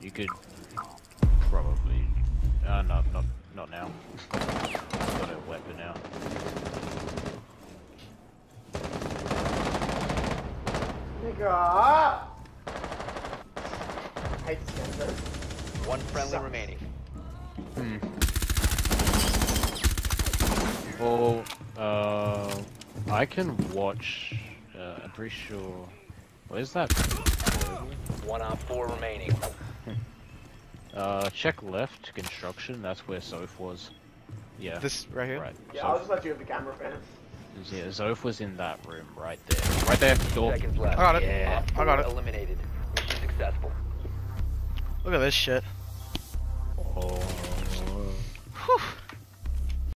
you could probably. Uh, no, not not now. I've got a weapon now. Nigga! Hate One friendly Sucks. remaining. Hmm. Well, uh, I can watch. Uh, I'm pretty sure. Where's that? One op four remaining. Uh, check left construction. That's where Soph was. Yeah. This right here. Right. Yeah, I'll just let you have the camera, fam. yeah, Zoph was in that room right there. Right there. Door. Seconds left. I got it. Yeah. I got it. Eliminated. Mission successful. Look at this shit. Oh. Whew.